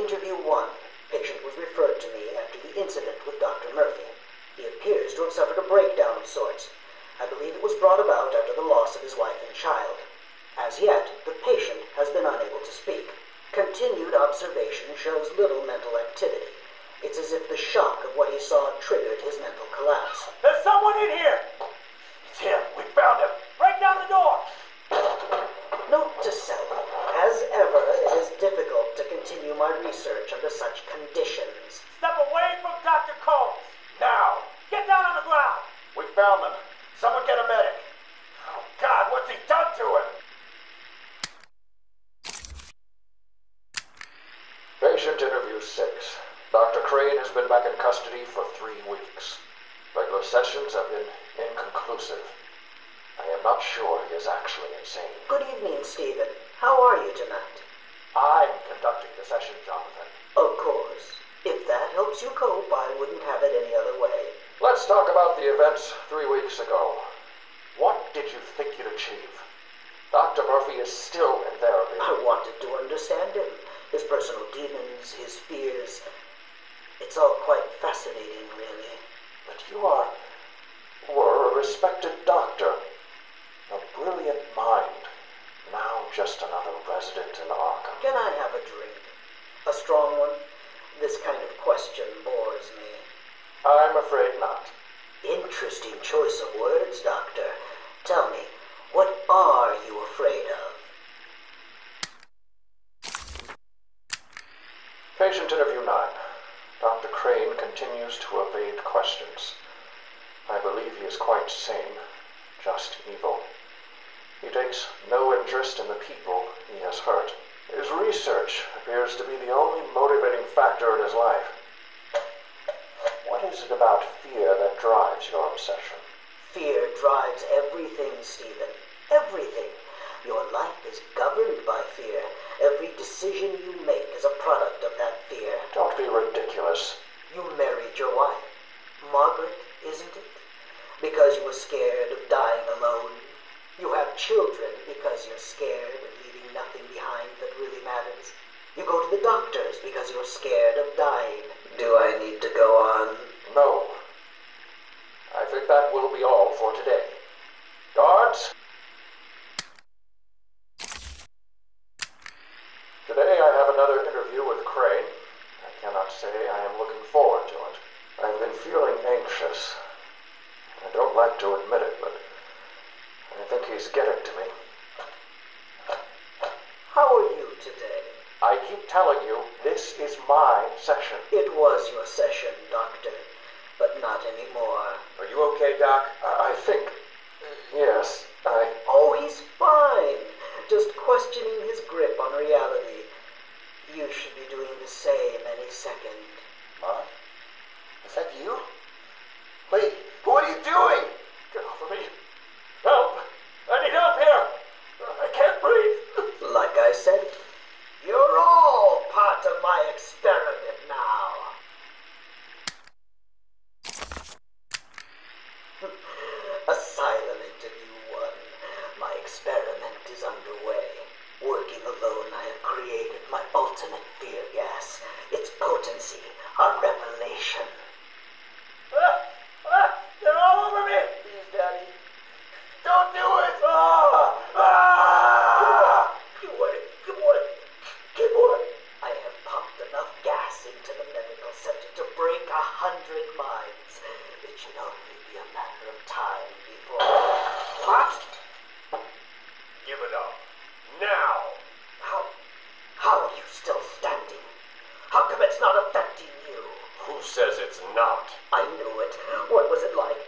interview one. Patient was referred to me after the incident with Dr. Murphy. He appears to have suffered a breakdown of sorts. I believe it was brought about after the loss of his wife and child. As yet, the patient has been unable to speak. Continued observation shows little mental activity. It's as if the shock of what he saw triggered his mental collapse. There's someone in here! Such conditions. Step away from Dr. Combs. Now. Get down on the ground. We found them. Someone get a medic. Oh, God, what's he done to him? Patient interview six. Dr. Crane has been back in custody for three weeks. Regular sessions have been inconclusive. I am not sure he is actually insane. Good evening, Stephen. How are you tonight? I'm conducting the session, Jonathan. Of course. If that helps you cope, I wouldn't have it any other way. Let's talk about the events three weeks ago. What did you think you'd achieve? Dr. Murphy is still in therapy. I wanted to understand him, his personal demons, his fears. It's all quite fascinating, really. But you are. were a respected doctor. A brilliant mind. Now just another resident in Arkham. Can I have a drink? A strong one? This kind of question bores me. I'm afraid not. Interesting choice of words, Doctor. Tell me, what are you afraid of? Patient interview 9. Dr. Crane continues to evade questions. I believe he is quite sane, just evil. He takes no interest in the people he has hurt. Research appears to be the only motivating factor in his life. What is it about fear that drives your obsession? Fear drives everything, Stephen. Everything. Your life is governed by fear. Every decision you make is a product of that fear. Don't be ridiculous. You married your wife. Margaret, isn't it? Because you were scared of dying alone. You have children because you're scared of leaving nothing behind that really matters. You go to the doctors because you're scared of dying. Do I need to go on? No. I think that will be all for today. Guards? Today I have another interview with Crane. I cannot say I am looking forward to it. I've been feeling anxious. I don't like to admit it, but I think he's getting to me. How are you today? I keep telling you, this is my session. It was your session, Doctor, but not anymore. Are you okay, Doc? I, I think. Yes, I. Oh, he's fine. Just questioning his grip on reality. You should be doing the same any second. Mom? Is that you? Wait, what are you doing? Get off of me. Help! I need help here! I can't breathe. Like I said, you're all part of my experiment now. Asylum interview one. My experiment is underway. Working alone, I have created my ultimate fear gas. Its potency, a revelation. Ah, ah, they're all over me! Please, Daddy. Don't do it! Ah, ah! Good boy, good boy, good boy. I have pumped enough gas into the medical center to break a hundred minds. It should only be a matter of time before. What? Give it up. Now! How? How are you still standing? How come it's not affecting you? Who says it's not? I knew it. What was it like?